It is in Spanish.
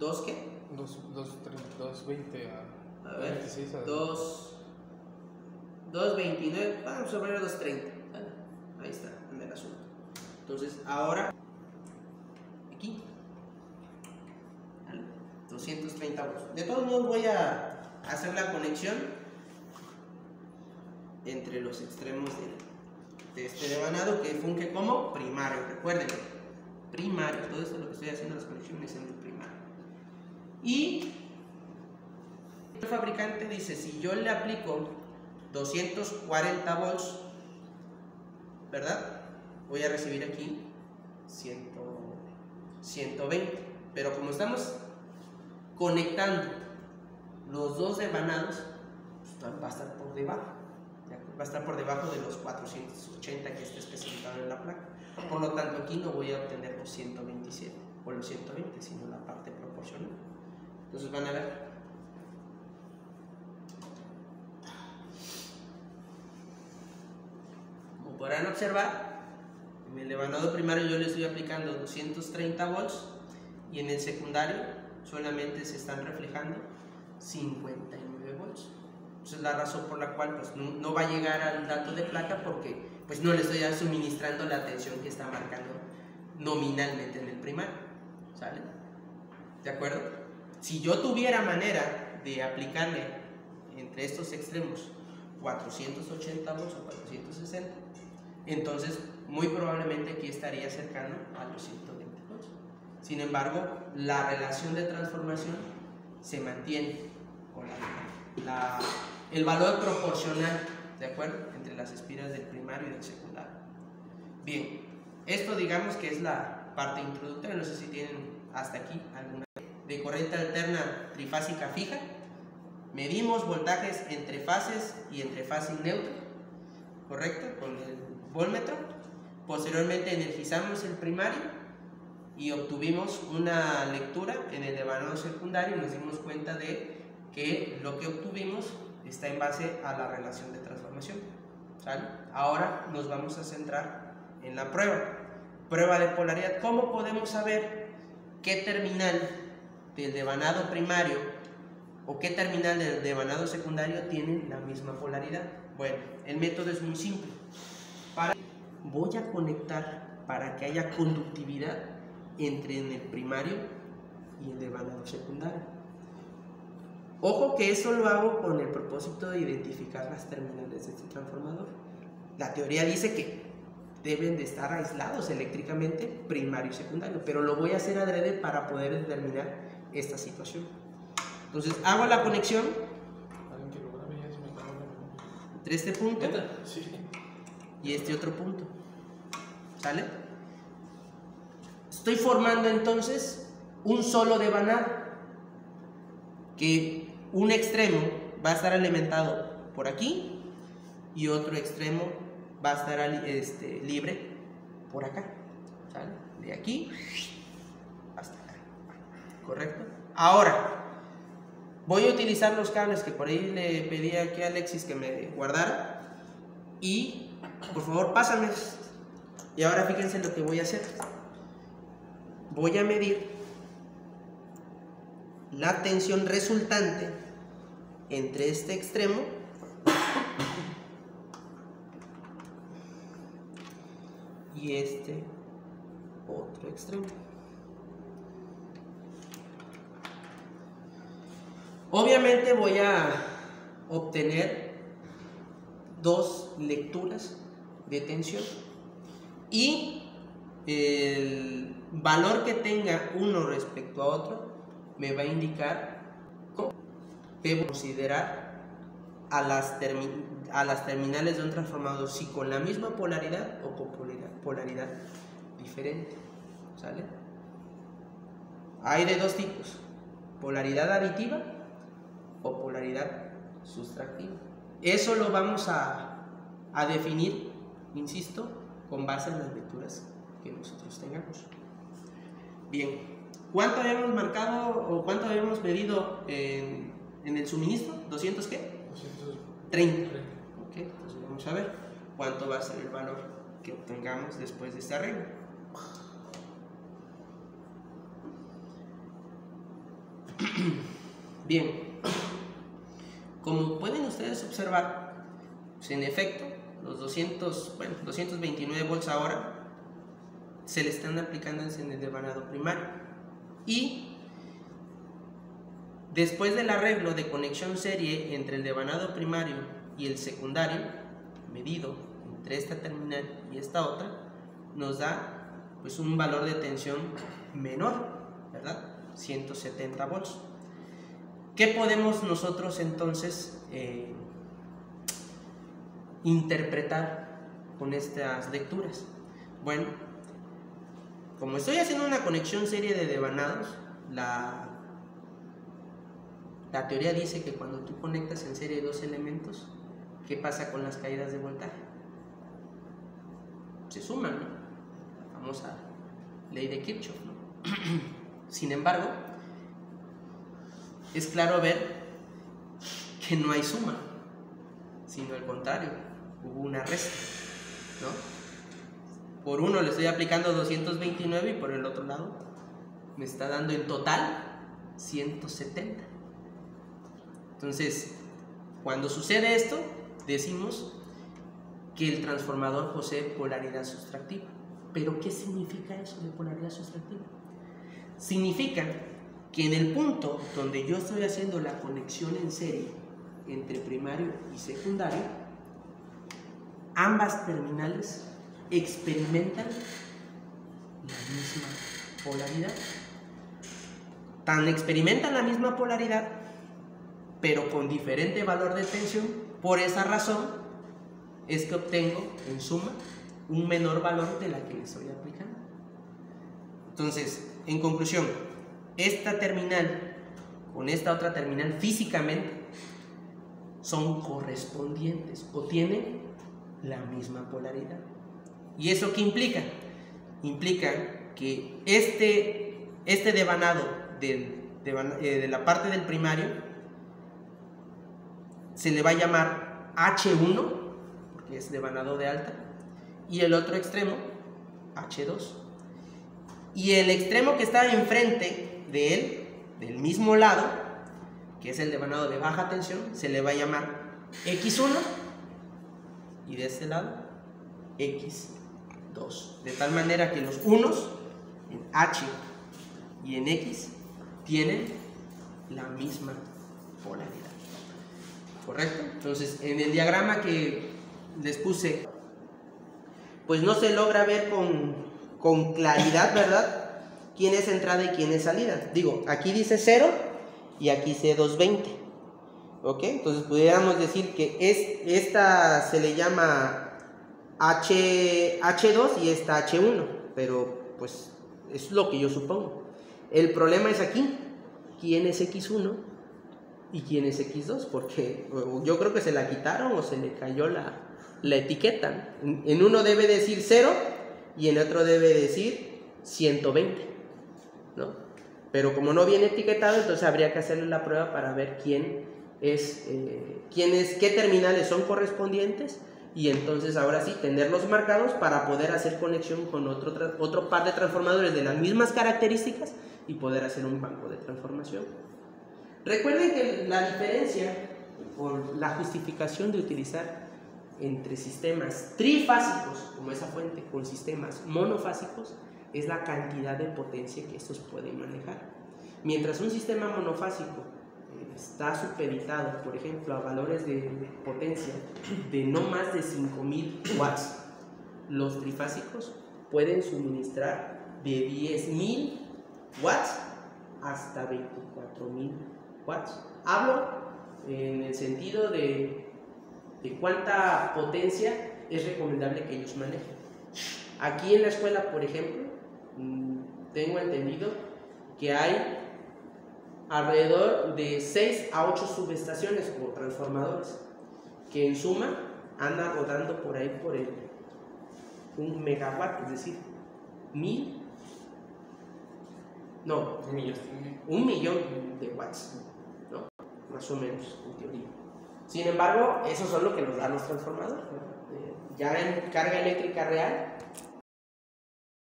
¿2 qué? 220 a, A ver, 26 a 2, 2.29, vamos a poner 2.30. ¿vale? Ahí está, en el asunto. Entonces, ahora, aquí, ¿vale? 230 volts. De todos modos, voy a hacer la conexión entre los extremos de, de este devanado que funge como primario. Recuerden, primario. Todo esto lo que estoy haciendo, las conexiones en el primario. Y el fabricante dice, si yo le aplico 240 volts, ¿verdad? Voy a recibir aquí 100, 120. Pero como estamos conectando los dos devanados, pues va a estar por debajo. Va a estar por debajo de los 480 que está especificado en la placa. Por lo tanto, aquí no voy a obtener los 127 o los 120, sino la parte proporcional. Entonces van a ver. Como podrán observar, en el devanado primario yo le estoy aplicando 230 volts y en el secundario solamente se están reflejando 59 volts. Esa es la razón por la cual pues, no, no va a llegar al dato de placa porque pues, no le estoy suministrando la tensión que está marcando nominalmente en el primario. ¿Sale? ¿De acuerdo? Si yo tuviera manera de aplicarle entre estos extremos 480 volts o 460, entonces muy probablemente aquí estaría cercano a los 120 volts. Sin embargo, la relación de transformación se mantiene con la, la, el valor proporcional, ¿de acuerdo? Entre las espiras del primario y del secundario. Bien, esto digamos que es la parte introductoria, no sé si tienen hasta aquí alguna de corriente alterna trifásica fija. Medimos voltajes entre fases y entre fase y neutro, ¿correcto? Con el voltmetro. Posteriormente energizamos el primario y obtuvimos una lectura en el devanado secundario y nos dimos cuenta de que lo que obtuvimos está en base a la relación de transformación. Ahora nos vamos a centrar en la prueba. Prueba de polaridad. ¿Cómo podemos saber qué terminal del devanado primario o qué terminal del devanado secundario tienen la misma polaridad? Bueno, el método es muy simple. Para, voy a conectar para que haya conductividad entre en el primario y el devanado secundario. Ojo que eso lo hago con el propósito de identificar las terminales de este transformador. La teoría dice que deben de estar aislados eléctricamente primario y secundario, pero lo voy a hacer adrede para poder determinar esta situación. Entonces hago la conexión entre este punto y este otro punto. ¿Sale? Estoy formando entonces un solo devanado que un extremo va a estar alimentado por aquí y otro extremo va a estar este, libre por acá. ¿sale? De aquí hasta acá. Ahora, voy a utilizar los cables que por ahí le pedí aquí a Alexis que me guardara. Y, por favor, pásame. Y ahora fíjense lo que voy a hacer. Voy a medir la tensión resultante entre este extremo y este otro extremo. Obviamente voy a obtener dos lecturas de tensión y el valor que tenga uno respecto a otro me va a indicar cómo debo considerar a las, a las terminales de un transformador si con la misma polaridad o con polaridad, polaridad diferente. ¿Sale? Hay de dos tipos, polaridad aditiva o polaridad sustractiva. Eso lo vamos a, a definir, insisto, con base en las lecturas que nosotros tengamos. Bien, ¿cuánto habíamos marcado o cuánto habíamos medido en, en el suministro? ¿200 qué? 30. Ok, entonces vamos a ver cuánto va a ser el valor que obtengamos después de este arreglo. Bien, como pueden ustedes observar, pues en efecto, los 200, bueno, 229 volts ahora se le están aplicando en el devanado primario. Y después del arreglo de conexión serie entre el devanado primario y el secundario, medido entre esta terminal y esta otra, nos da pues un valor de tensión menor, ¿verdad? 170 volts. ¿Qué podemos nosotros entonces eh, interpretar con estas lecturas? Bueno, como estoy haciendo una conexión serie de devanados, la, teoría dice que cuando tú conectas en serie dos elementos, ¿qué pasa con las caídas de voltaje? Se suman, ¿no? La famosa ley de Kirchhoff, ¿no? Sin embargo, es claro ver que no hay suma, sino al contrario, hubo una resta, ¿no? Por uno le estoy aplicando 229 y por el otro lado me está dando en total 170. Entonces, cuando sucede esto, decimos que el transformador posee polaridad sustractiva. ¿Pero qué significa eso de polaridad sustractiva? Significa que en el punto donde yo estoy haciendo la conexión en serie entre primario y secundario, ambas terminales experimentan la misma polaridad. Tan experimentan la misma polaridad, pero con diferente valor de tensión. Por esa razón es que obtengo, en suma, un menor valor de la que le estoy aplicando. Entonces, en conclusión, esta terminal con esta otra terminal físicamente son correspondientes o tienen la misma polaridad. ¿Y eso qué implica? Implica que este, este devanado de, eh, de la parte del primario se le va a llamar H1, porque es devanado de alta, y el otro extremo H2. Y el extremo que está enfrente de él, del mismo lado, que es el devanado de baja tensión, se le va a llamar X1 y de este lado X2. De tal manera que los unos en H y en X tienen la misma polaridad. ¿Correcto? Entonces, en el diagrama que les puse, pues no se logra ver con, con claridad, ¿verdad? Quién es entrada y quién es salida. Digo, aquí dice 0 y aquí dice 220. ¿Ok? Entonces pudiéramos decir que es, esta se le llama H, H2 y esta H1, pero pues es lo que yo supongo. El problema es aquí, quién es X1 y quién es X2, porque yo creo que se la quitaron o se le cayó la, la etiqueta. En uno debe decir 0 y en otro debe decir 120. Pero como no viene etiquetado, entonces habría que hacerle la prueba para ver quién es, eh, quién es, qué terminales son correspondientes y entonces ahora sí tenerlos marcados para poder hacer conexión con otro, otro par de transformadores de las mismas características y poder hacer un banco de transformación. Recuerden que la diferencia por la justificación de utilizar entre sistemas trifásicos como esa fuente con sistemas monofásicos es la cantidad de potencia que estos pueden manejar. Mientras un sistema monofásico eh, está supeditado, por ejemplo, a valores de potencia de no más de 5000 watts, los trifásicos pueden suministrar de 10.000 watts hasta 24.000 watts. Hablo en el sentido de, de cuánta potencia es recomendable que ellos manejen. Aquí en la escuela, por ejemplo, tengo entendido que hay alrededor de 6 a 8 subestaciones o transformadores que en suma andan rodando por ahí por el un megawatt, es decir, mil, no, un millón, un millón de watts, ¿no? más o menos en teoría. Sin embargo, eso son lo que nos dan los transformadores. Eh, ya en carga eléctrica real,